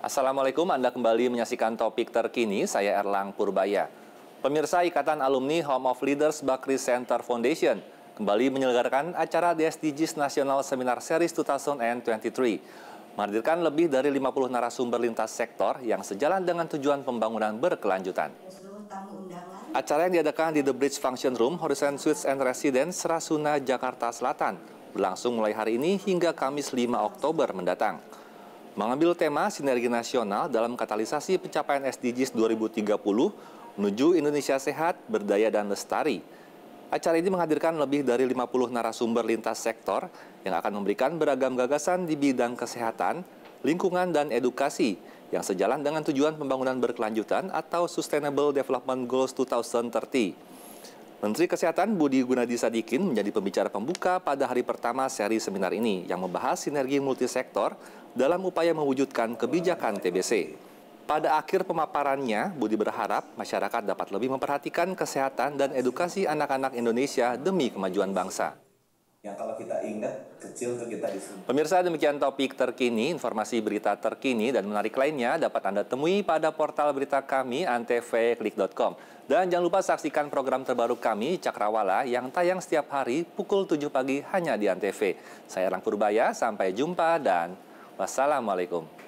Assalamualaikum, Anda kembali menyaksikan topik terkini, saya Erlang Purbaya. Pemirsa Ikatan Alumni Home of Leaders Bakri Center Foundation kembali menyelenggarakan acara DSDGs National Seminar Series 2023. Menghadirkan lebih dari 50 narasumber lintas sektor yang sejalan dengan tujuan pembangunan berkelanjutan. Acara yang diadakan di The Bridge Function Room, Horizon Suites and Residence, Rasuna, Jakarta Selatan, berlangsung mulai hari ini hingga Kamis 5 Oktober mendatang. Mengambil tema sinergi nasional dalam katalisasi pencapaian SDGs 2030 menuju Indonesia sehat, berdaya, dan lestari. Acara ini menghadirkan lebih dari 50 narasumber lintas sektor yang akan memberikan beragam gagasan di bidang kesehatan, lingkungan, dan edukasi yang sejalan dengan tujuan pembangunan berkelanjutan atau Sustainable Development Goals 2030. Menteri Kesehatan Budi Gunadi Sadikin menjadi pembicara pembuka pada hari pertama seri seminar ini yang membahas sinergi multisektor dalam upaya mewujudkan kebijakan TBC. Pada akhir pemaparannya, Budi berharap masyarakat dapat lebih memperhatikan kesehatan dan edukasi anak-anak Indonesia demi kemajuan bangsa yang kalau kita ingat kecil tuh kita di Pemirsa demikian topik terkini, informasi berita terkini dan menarik lainnya dapat Anda temui pada portal berita kami antv.klik.com. Dan jangan lupa saksikan program terbaru kami Cakrawala yang tayang setiap hari pukul 7 pagi hanya di Antv. Saya Rang Purbaya, sampai jumpa dan wassalamualaikum.